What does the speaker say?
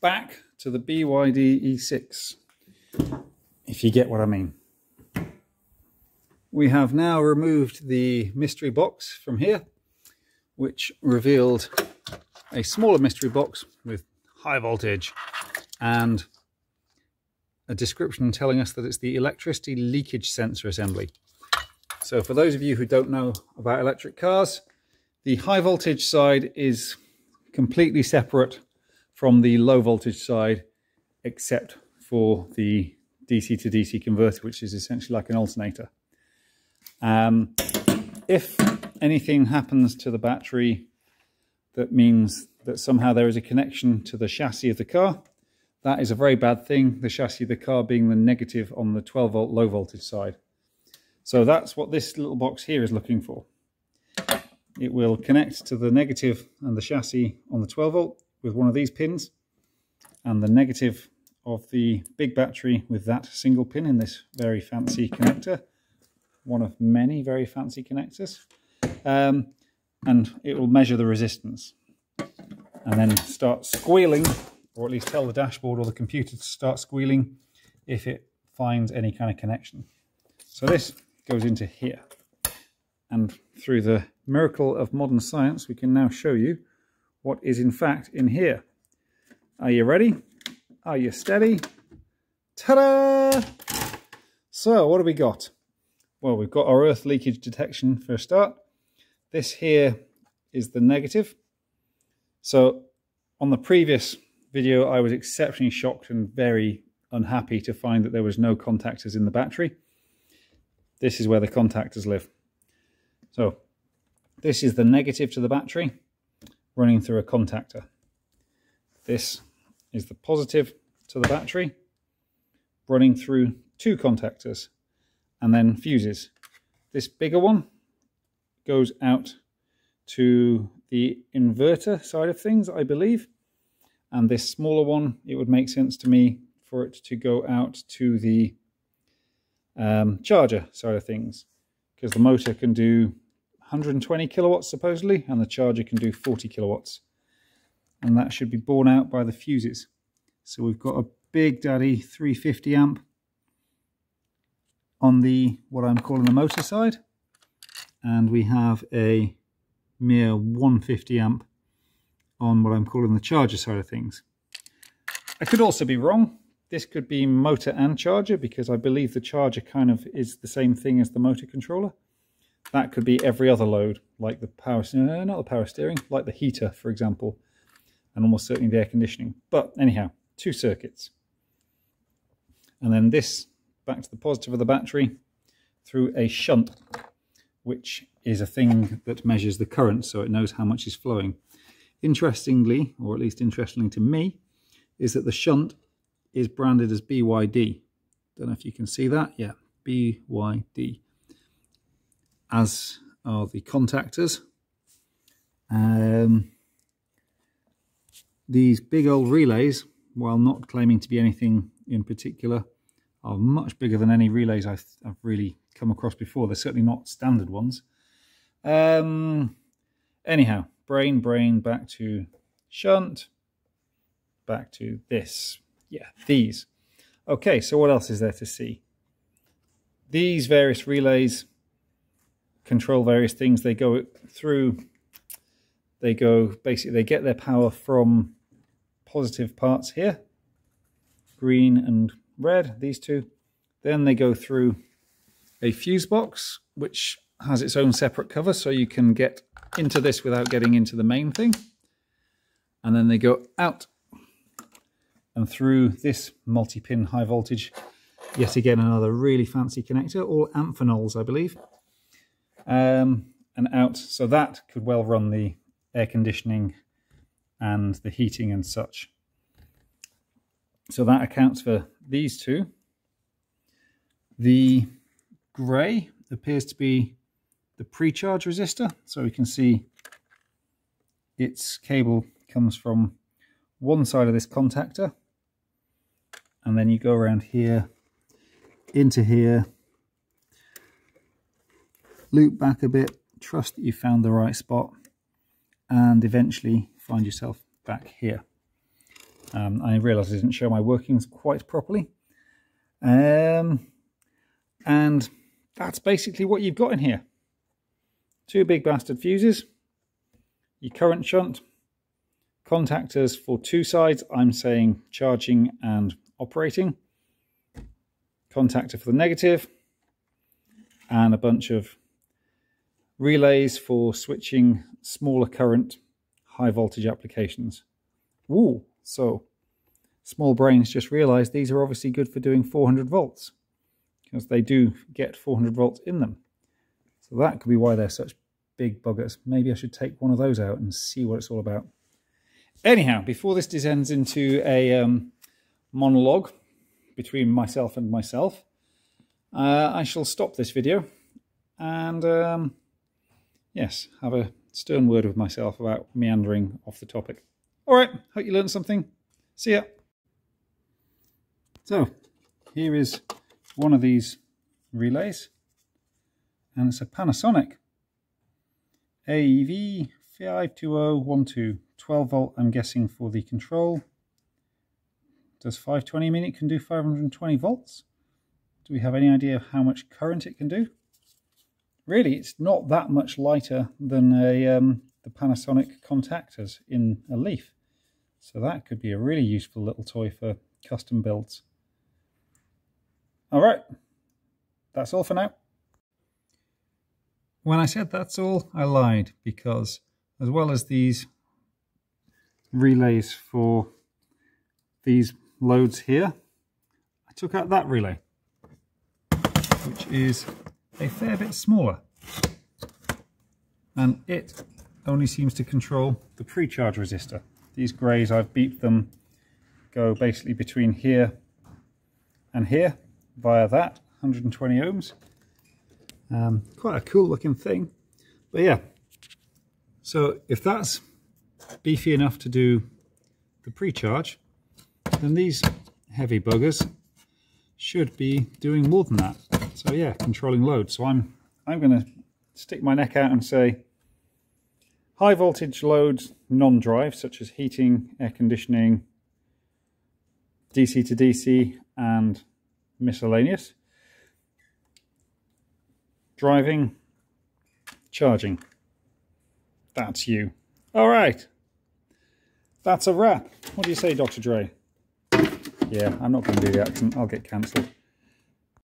back to the BYD E6, if you get what I mean. We have now removed the mystery box from here, which revealed a smaller mystery box with high voltage and a description telling us that it's the electricity leakage sensor assembly. So for those of you who don't know about electric cars, the high voltage side is completely separate from the low voltage side, except for the DC to DC converter, which is essentially like an alternator. Um, if anything happens to the battery that means that somehow there is a connection to the chassis of the car, that is a very bad thing, the chassis of the car being the negative on the 12 volt low voltage side. So that's what this little box here is looking for. It will connect to the negative and the chassis on the 12 volt with one of these pins and the negative of the big battery with that single pin in this very fancy connector. One of many very fancy connectors. Um, and it will measure the resistance and then start squealing or at least tell the dashboard or the computer to start squealing if it finds any kind of connection. So this goes into here. And through the miracle of modern science, we can now show you what is in fact in here. Are you ready? Are you steady? Ta-da! So what have we got? Well, we've got our earth leakage detection for a start. This here is the negative. So on the previous video, I was exceptionally shocked and very unhappy to find that there was no contactors in the battery. This is where the contactors live. So this is the negative to the battery running through a contactor. This is the positive to the battery running through two contactors and then fuses. This bigger one goes out to the inverter side of things, I believe. And this smaller one, it would make sense to me for it to go out to the um, charger side of things because the motor can do 120 kilowatts supposedly and the charger can do 40 kilowatts and that should be borne out by the fuses so we've got a big daddy 350 amp on the what I'm calling the motor side and we have a mere 150 amp on what I'm calling the charger side of things. I could also be wrong. This could be motor and charger because I believe the charger kind of is the same thing as the motor controller. That could be every other load, like the power, no, uh, not the power steering, like the heater, for example, and almost certainly the air conditioning. But anyhow, two circuits. And then this back to the positive of the battery through a shunt, which is a thing that measures the current so it knows how much is flowing. Interestingly, or at least interestingly to me, is that the shunt is branded as BYD. Don't know if you can see that. Yeah, BYD. As are the contactors. Um, these big old relays, while not claiming to be anything in particular, are much bigger than any relays I've, I've really come across before. They're certainly not standard ones. Um, anyhow, brain, brain, back to shunt, back to this. Yeah, these. Okay, so what else is there to see? These various relays control various things. They go through, they go, basically, they get their power from positive parts here, green and red, these two. Then they go through a fuse box, which has its own separate cover, so you can get into this without getting into the main thing. And then they go out and through this multi-pin high voltage, yet again another really fancy connector, all Amphenol's I believe, um, and out. So that could well run the air conditioning and the heating and such. So that accounts for these two. The grey appears to be the pre-charge resistor. So we can see its cable comes from one side of this contactor and then you go around here into here loop back a bit trust that you found the right spot and eventually find yourself back here Um, I realised I didn't show my workings quite properly. Um, and that's basically what you've got in here. Two big bastard fuses, your current shunt, contactors for two sides, I'm saying charging and operating, contactor for the negative, and a bunch of relays for switching smaller current high voltage applications. Ooh, so small brains just realized these are obviously good for doing 400 volts because they do get 400 volts in them. So that could be why they're such big buggers. Maybe I should take one of those out and see what it's all about. Anyhow, before this descends into a um, monologue between myself and myself, uh, I shall stop this video and um, yes, have a stern word with myself about meandering off the topic. All right, hope you learned something. See ya. So, here is one of these relays, and it's a Panasonic AEV 52012, 12 volt, I'm guessing, for the control. Does 520 mean it can do 520 volts? Do we have any idea of how much current it can do? Really, it's not that much lighter than a um, the Panasonic contactors in a Leaf. So that could be a really useful little toy for custom builds. All right, that's all for now. When I said that's all, I lied because as well as these relays for these loads here, I took out that relay, which is a fair bit smaller. And it only seems to control the pre-charge resistor. These greys, I've beeped them, go basically between here and here via that, 120 ohms. Um, quite a cool looking thing. But yeah, so if that's beefy enough to do the pre-charge, then these heavy buggers should be doing more than that. So yeah, controlling load. So I'm I'm going to stick my neck out and say high voltage loads non-drive, such as heating, air conditioning, DC to DC, and miscellaneous. Driving, charging. That's you. All right. That's a wrap. What do you say, Dr. Dre? Yeah, I'm not going to do the accent. I'll get cancelled.